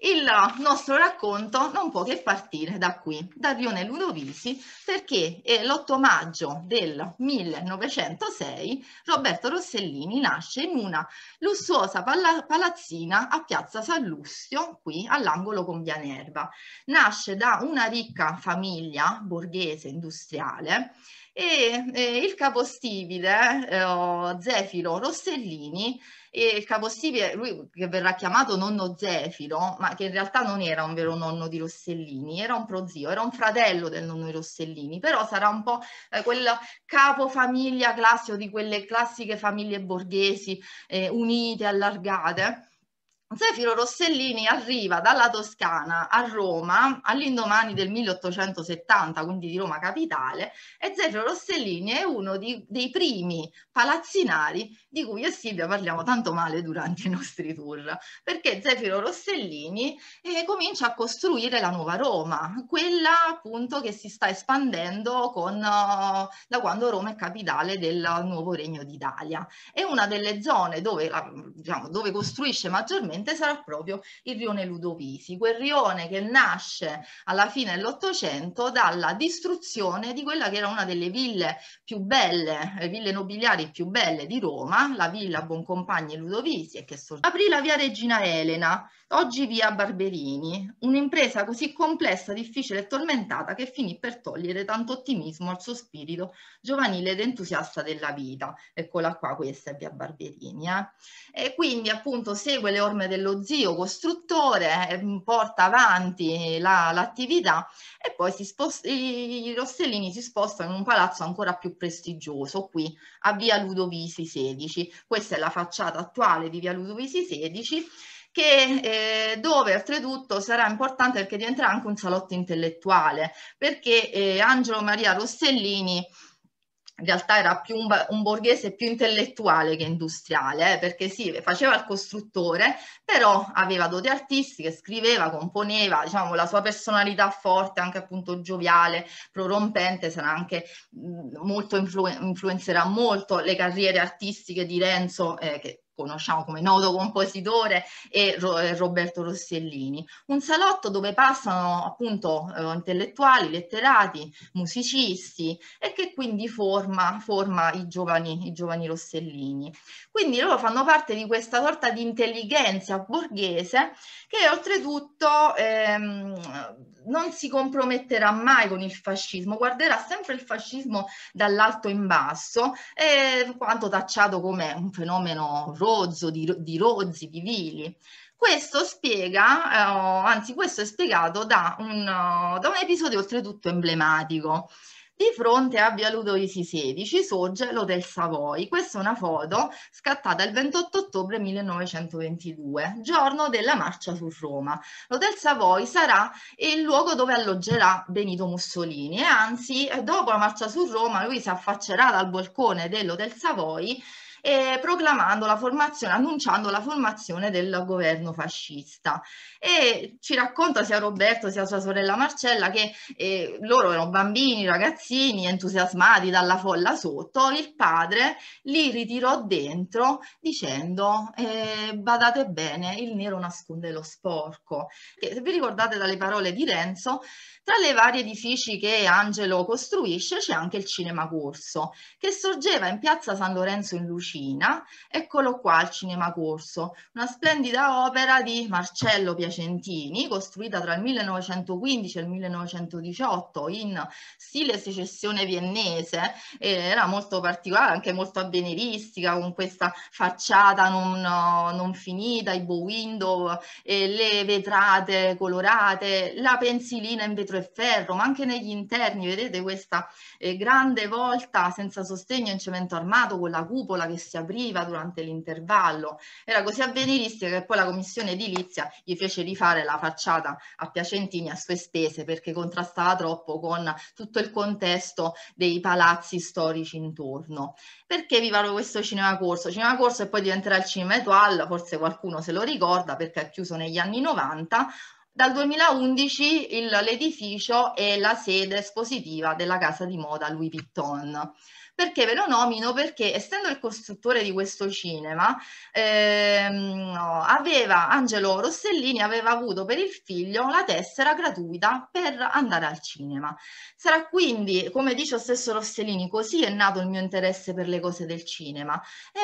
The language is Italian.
Il nostro racconto non può che partire da qui, da Rione Ludovisi, perché l'8 maggio del 1906 Roberto Rossellini nasce in una lussuosa pala palazzina a Piazza San Lustio, qui all'angolo con Via Nerva. Nasce da una ricca famiglia borghese industriale e eh, il capostipite eh, Zefiro Rossellini e il capostipite, lui che verrà chiamato nonno Zefiro, ma che in realtà non era un vero nonno di Rossellini, era un prozio, era un fratello del nonno di Rossellini, però sarà un po' eh, quel capofamiglia classico di quelle classiche famiglie borghesi eh, unite, allargate Zefiro Rossellini arriva dalla Toscana a Roma all'indomani del 1870, quindi di Roma capitale, e Zefiro Rossellini è uno di, dei primi palazzinari di cui e Silvia parliamo tanto male durante i nostri tour, perché Zefiro Rossellini eh, comincia a costruire la nuova Roma, quella appunto che si sta espandendo con, uh, da quando Roma è capitale del nuovo regno d'Italia. È una delle zone dove, diciamo, dove costruisce maggiormente probabilmente sarà proprio il rione Ludovisi, quel rione che nasce alla fine dell'Ottocento dalla distruzione di quella che era una delle ville più belle, le ville nobiliari più belle di Roma, la villa Boncompagni Ludovisi, e che sorge. Aprì la via Regina Elena, oggi via Barberini, un'impresa così complessa, difficile e tormentata che finì per togliere tanto ottimismo al suo spirito giovanile ed entusiasta della vita. Eccola qua, questa è via Barberini. Eh? E quindi appunto segue le orme dello zio costruttore, eh, porta avanti l'attività la, e poi sposta, i Rossellini si spostano in un palazzo ancora più prestigioso qui a via Ludovisi 16. Questa è la facciata attuale di via Ludovisi 16 che, eh, dove oltretutto sarà importante perché diventerà anche un salotto intellettuale, perché eh, Angelo Maria Rossellini in realtà era più un, un, borghese più intellettuale che industriale, eh, perché sì, faceva il costruttore, però aveva doti artistiche, scriveva, componeva, diciamo, la sua personalità forte, anche appunto gioviale, prorompente, sarà anche molto influ influenzerà molto le carriere artistiche di Renzo, eh, che conosciamo come noto compositore, e Roberto Rossellini. Un salotto dove passano appunto eh, intellettuali, letterati, musicisti e che quindi forma, forma i, giovani, i giovani Rossellini. Quindi loro fanno parte di questa sorta di intelligenza borghese che oltretutto ehm, non si comprometterà mai con il fascismo, guarderà sempre il fascismo dall'alto in basso, eh, quanto tacciato come un fenomeno rozzo, di, di rozzi, di vili. Questo spiega, eh, anzi questo è spiegato da un, da un episodio oltretutto emblematico. Di fronte a Via Ludovisi 16 sorge l'Hotel Savoy. Questa è una foto scattata il 28 ottobre 1922, giorno della marcia su Roma. L'Hotel Savoy sarà il luogo dove alloggerà Benito Mussolini e anzi, dopo la marcia su Roma, lui si affaccerà dal balcone dell'Hotel Savoy eh, proclamando la formazione, annunciando la formazione del governo fascista. E ci racconta sia Roberto sia sua sorella Marcella che eh, loro erano bambini, ragazzini, entusiasmati dalla folla sotto, il padre li ritirò dentro dicendo eh, badate bene, il nero nasconde lo sporco. E se vi ricordate dalle parole di Renzo, tra le varie edifici che Angelo costruisce c'è anche il Cinema Corso, che sorgeva in piazza San Lorenzo in Lucina. Eccolo qua il Cinema Corso, una splendida opera di Marcello Piacentini, costruita tra il 1915 e il 1918 in stile secessione viennese. era molto particolare, anche molto avveniristica, con questa facciata non, non finita, i bow window, le vetrate colorate, la pensilina in vetro e ferro, ma anche negli interni, vedete questa eh, grande volta senza sostegno in cemento armato con la cupola che si apriva durante l'intervallo. Era così avveniristica che poi la commissione edilizia gli fece rifare la facciata a Piacentini a sue spese perché contrastava troppo con tutto il contesto dei palazzi storici intorno. Perché vi parlo questo cinema corso? Cinema corso e poi diventerà il cinema Etoile, forse qualcuno se lo ricorda perché è chiuso negli anni 90, dal 2011 l'edificio è la sede espositiva della casa di moda Louis Vuitton. Perché ve lo nomino? Perché essendo il costruttore di questo cinema, ehm, aveva, Angelo Rossellini aveva avuto per il figlio la tessera gratuita per andare al cinema. Sarà quindi, come dice lo stesso Rossellini, così è nato il mio interesse per le cose del cinema. E